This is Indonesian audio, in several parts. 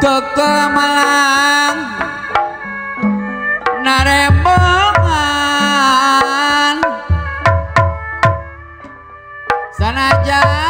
teke Malang narembongan sanajan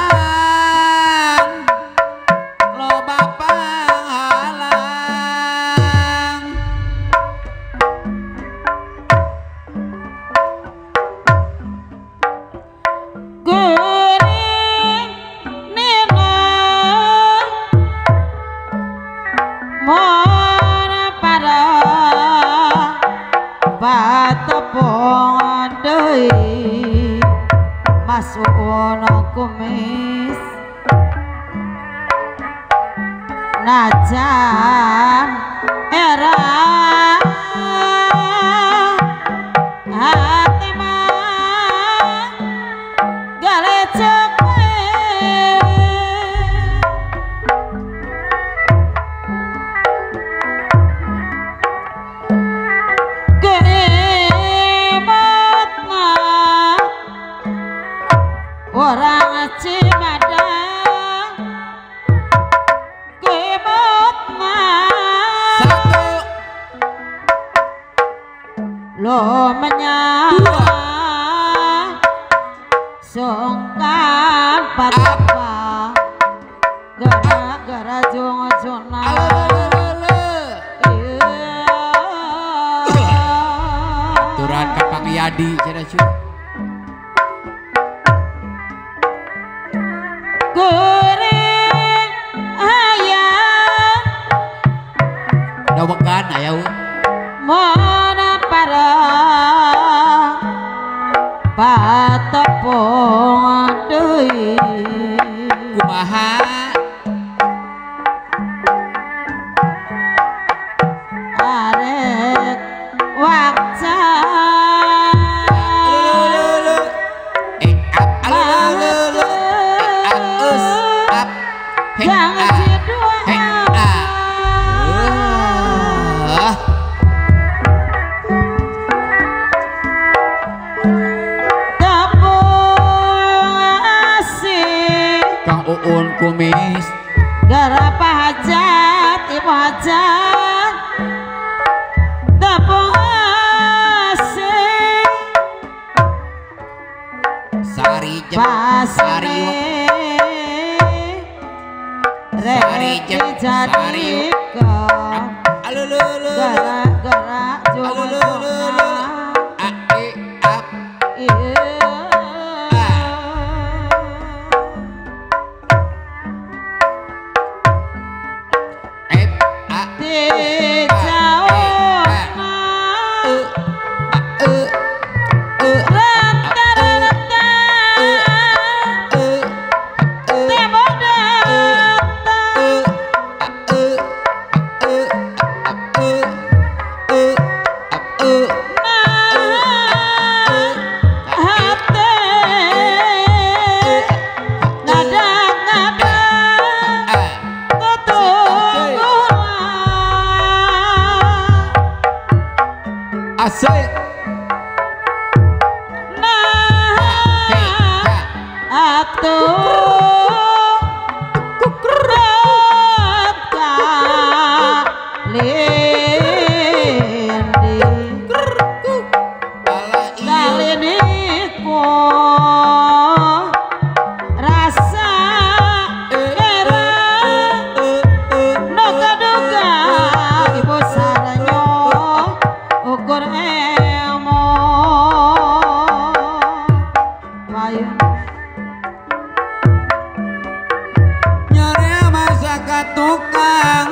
tukang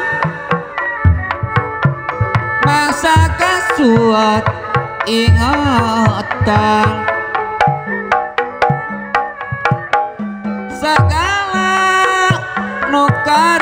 masakan kasuat ingatan segala nukar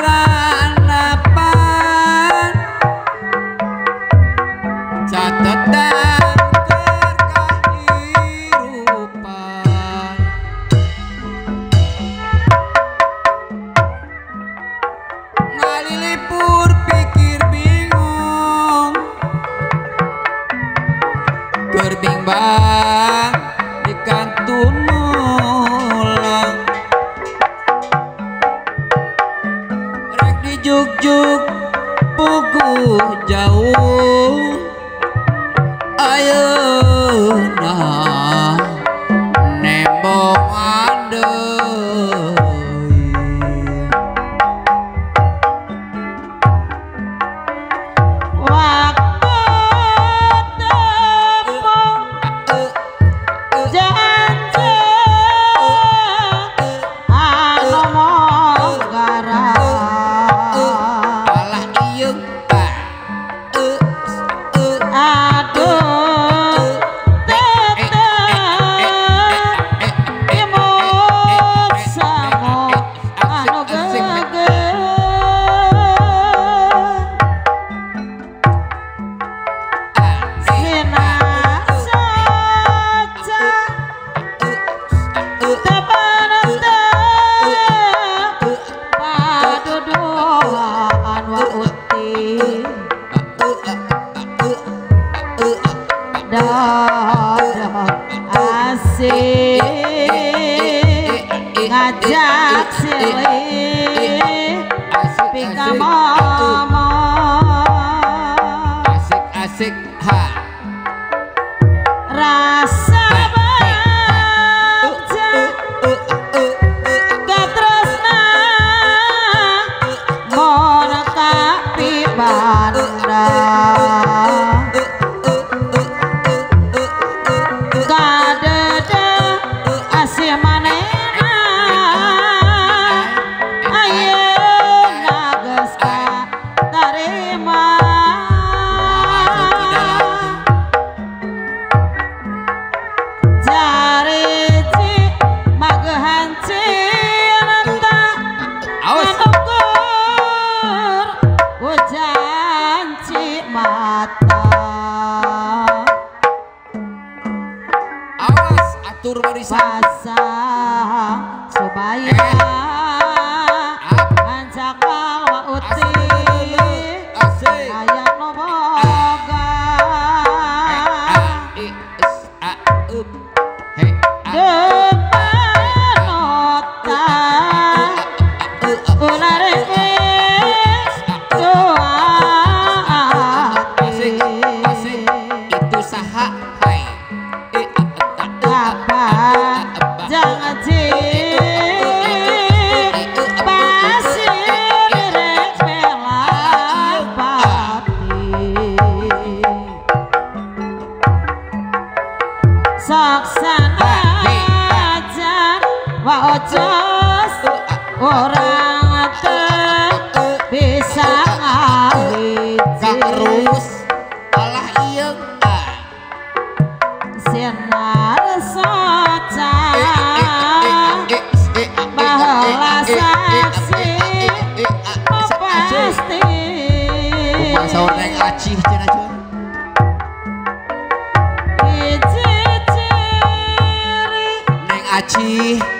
achi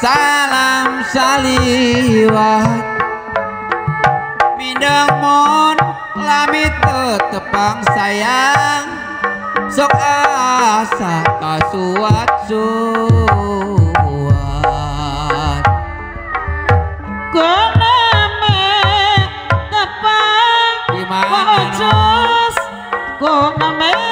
salam saliwat. Mindang mun lamit tetepang sayang. Sok asa kasuat suat. Kulama tepang Kulama tepang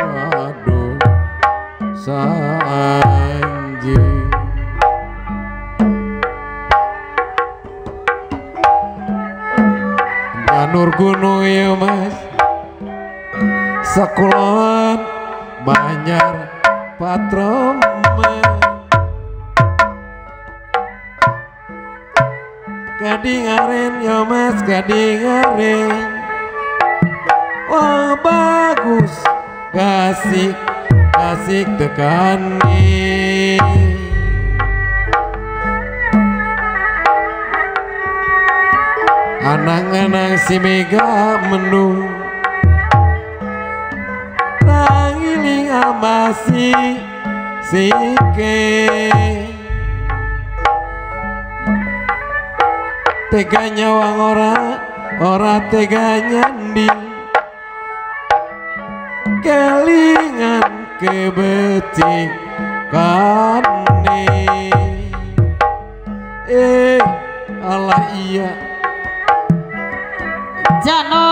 Waduh, sanji. Janur gunung ya mas. Sekulon Banyar Patroma Kadingaren ya mas kadingaren Wah bagus kasih asik tekani Anang-anang si mega menu. Tangiling ama si sike Teganya wang ora, ora teganya nding kelingan kebeting kane eh Allah iya. Jano.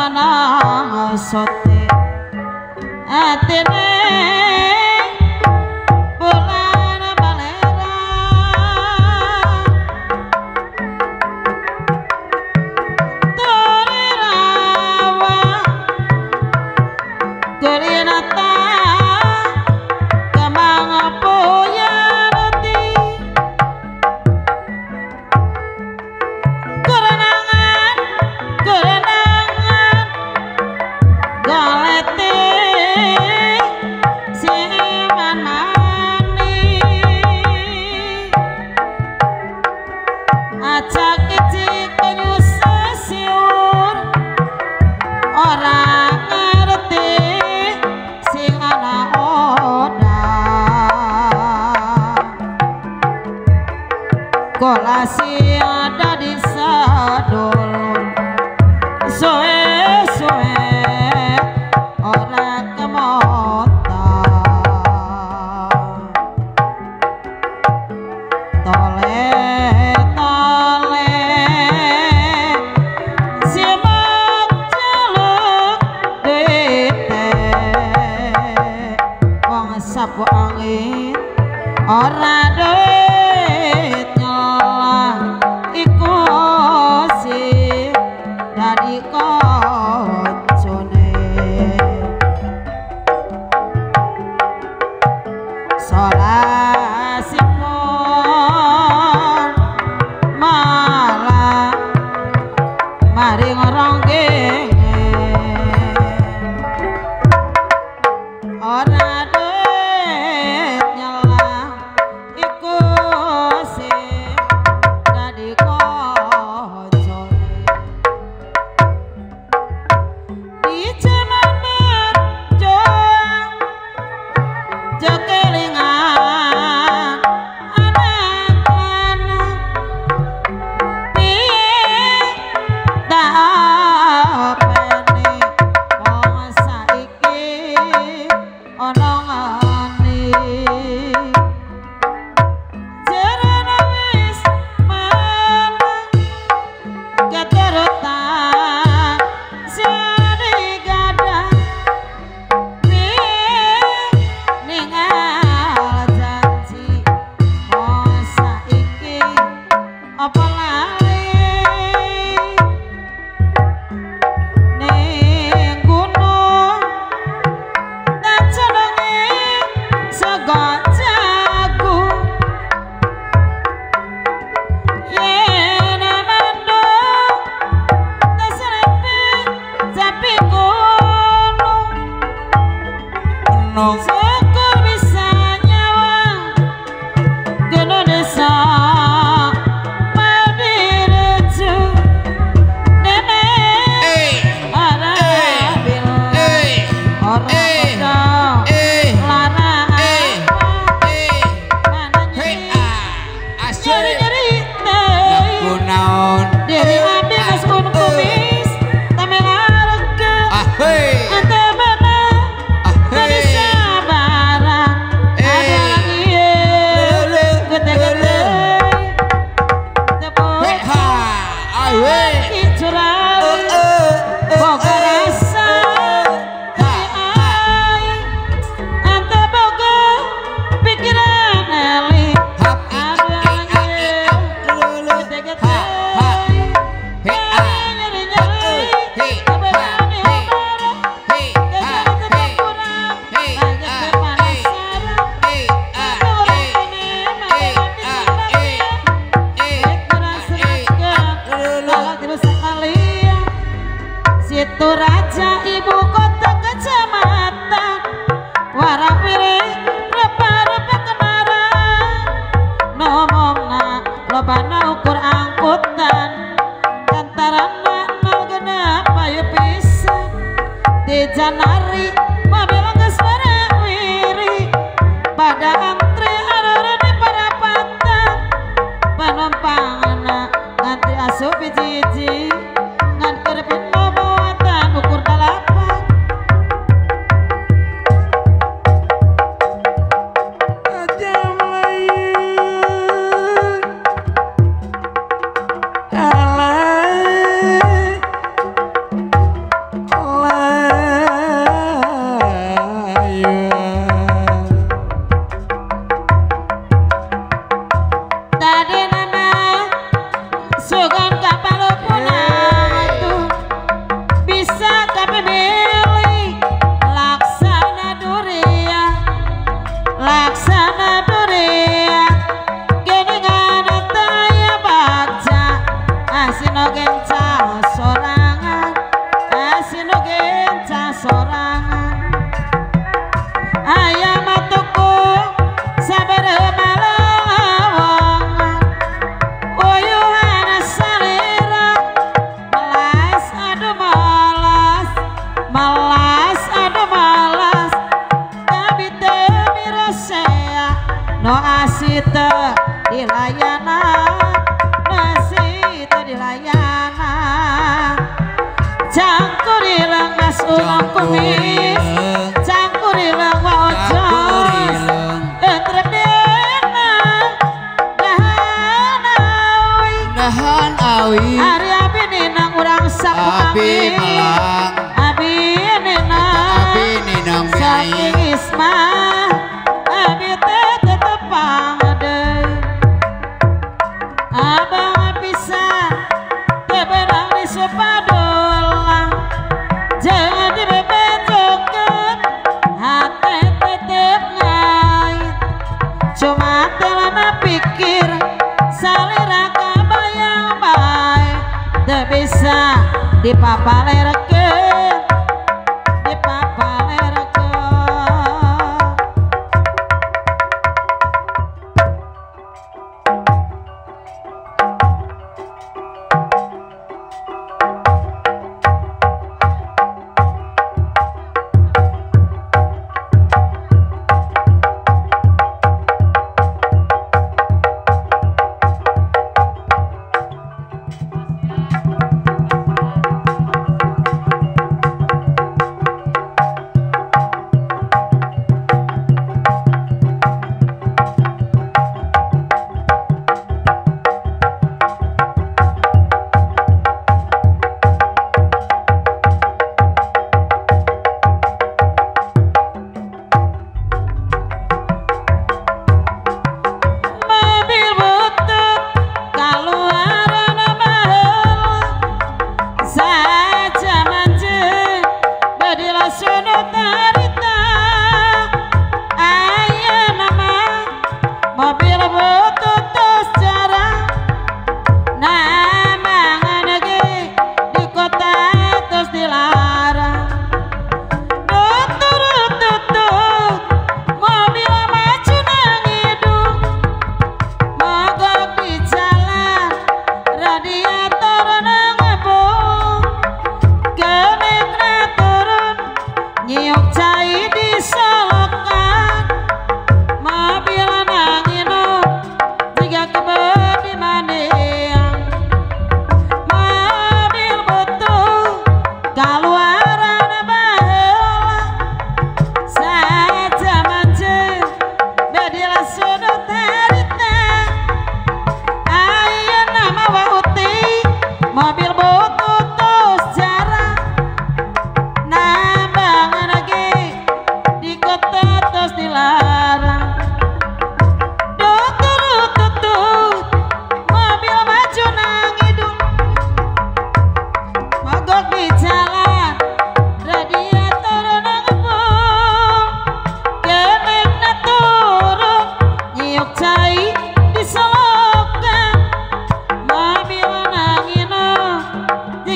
जमाना सत्य तेने Kola siada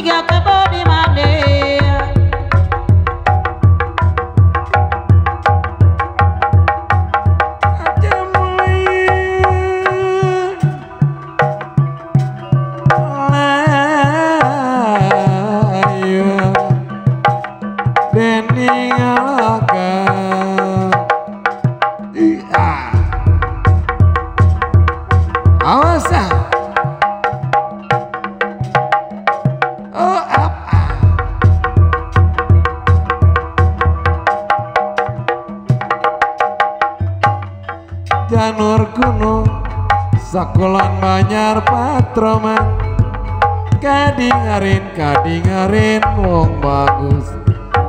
I got a boa. anyar patroman. Kadingarin kadingarin wong bagus.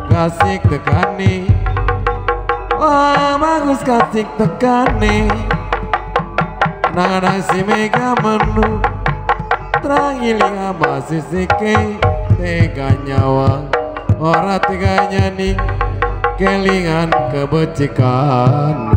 Kasik tekani. Wah bagus kasik tekani. Nanganang si mega menu. Terangiling sama si sike. Tega nyawa. Ora teganya nih kelingan kebecikan.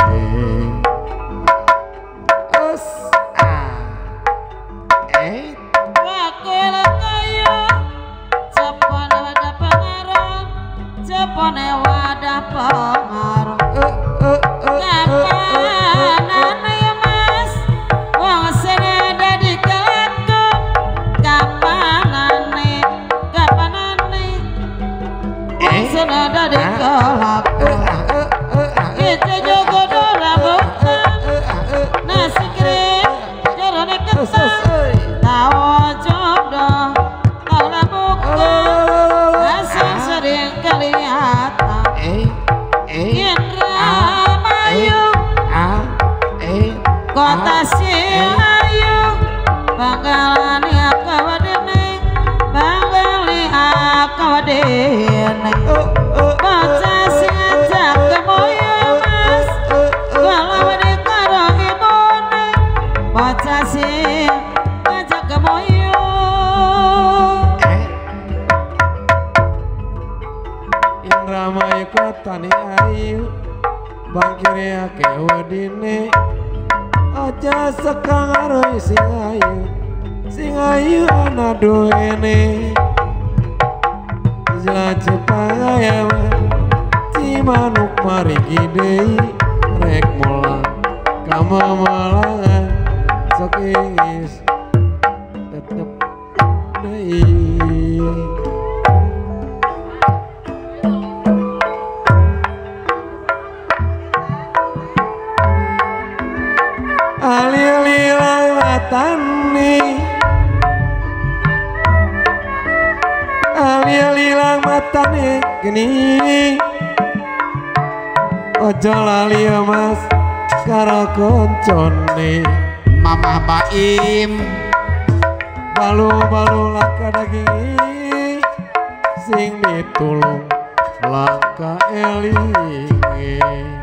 koncone. Mama baim. Balu balu laka daging sing ditulung laka elinge.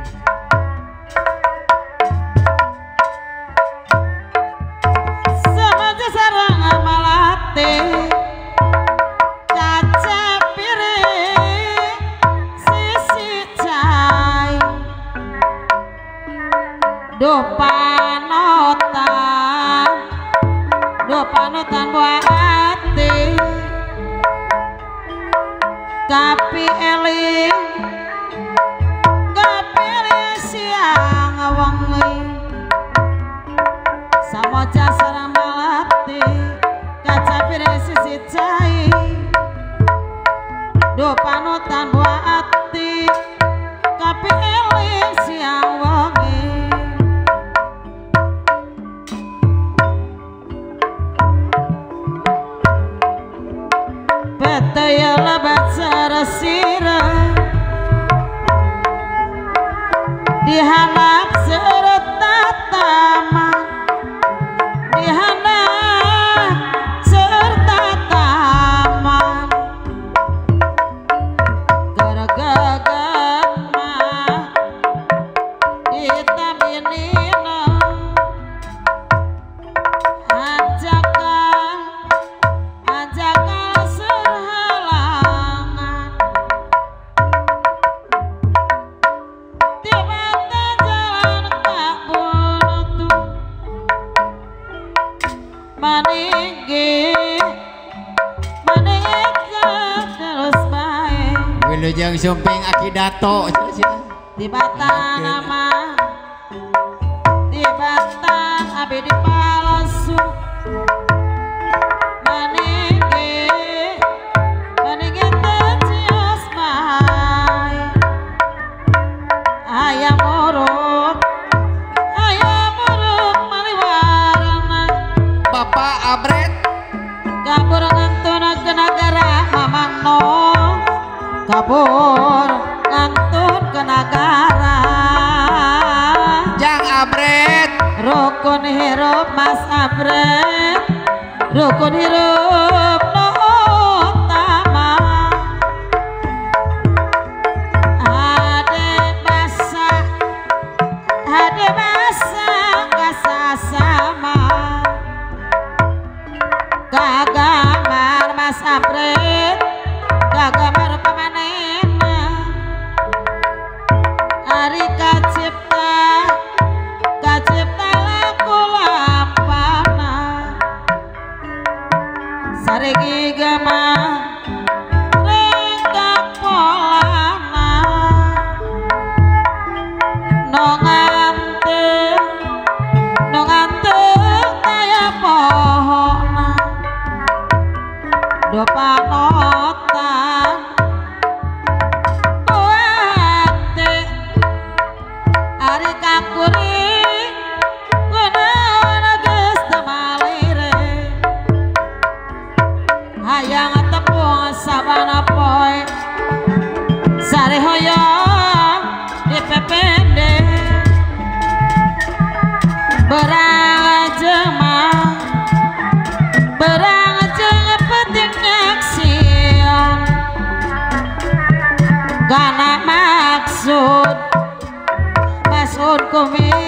batsara sira di Oh. rukun hirup mas abret rukun hirup. comer.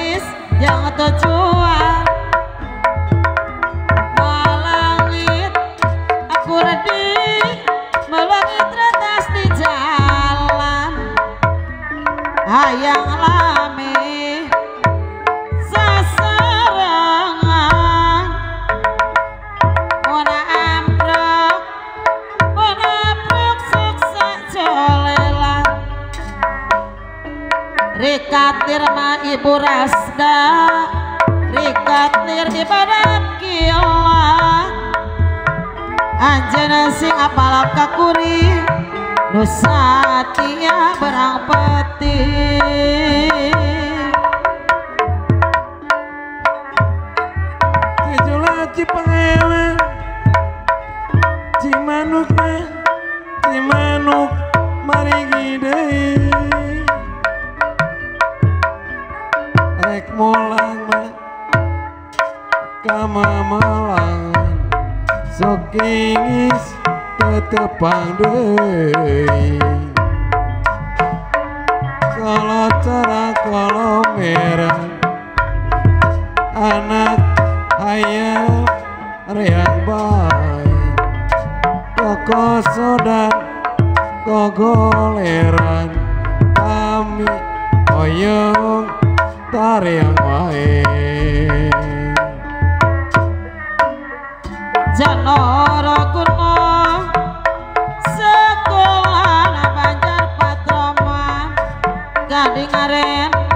putra kolomir anak ayam riang baik koko sudan kogoleran kami oyong tariang wae janoro kuno. gading aren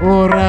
Ура!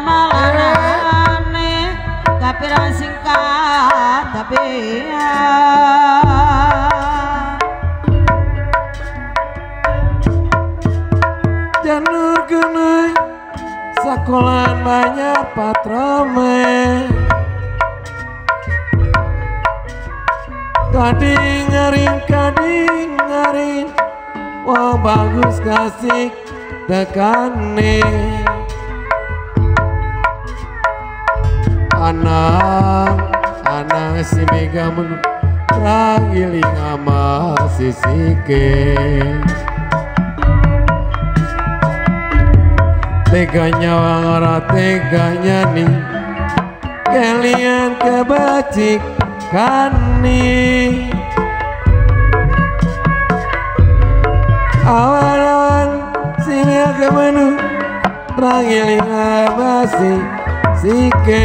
malarane kapirang sing katabean ya. Janur kene sekolah banyak patrame Kading ngaring kading ngaring Wah bagus kasih dekane. Anak anak si megamun rangiling ama sisike teganya wangara teganya nih kalian kebacik kani. Nih awan-awan sini menu rangiling ama sisike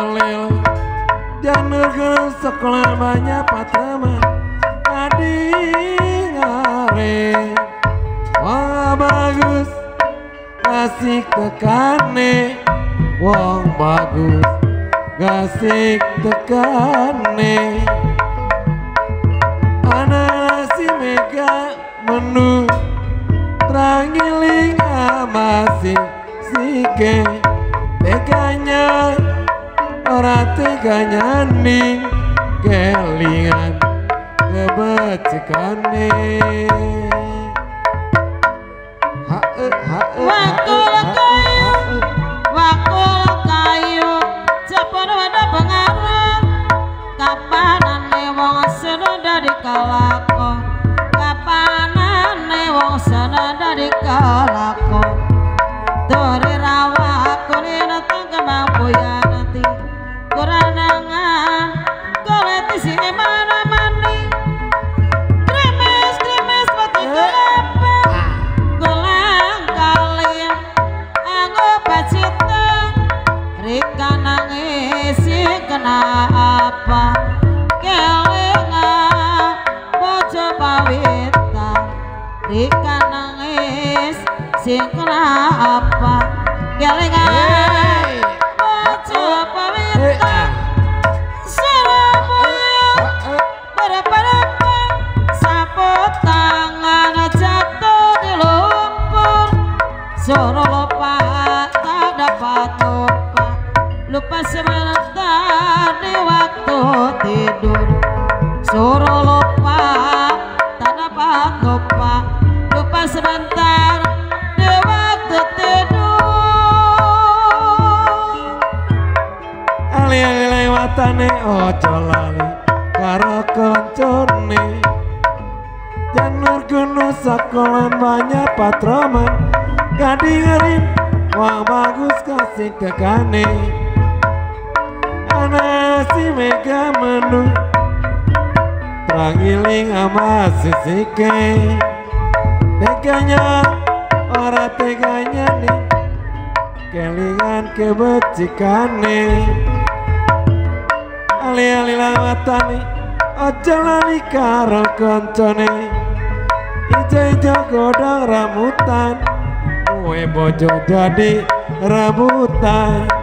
lalil janur gerang sekolah banyak patrama adi ngare wah bagus. Kasih tekane wong bagus. Kasih tekane anak si mega menu. Trangiling amasi sike. Teganya ora ning kelingan kebecikane hae hae Wakul ikan nangis sing kelapa gelengan ojo lali karo koncone. Janur gunung sakolan banyak patroman kadingerin wah bagus kasih kekane ana si mega menu trangiling ama sisike. Teganya ora teganya nih kelingan kebecikane ali-ali lawatane aja lali karo koncone. Ijo-ijo godang rambutan kue bojo jadi rambutan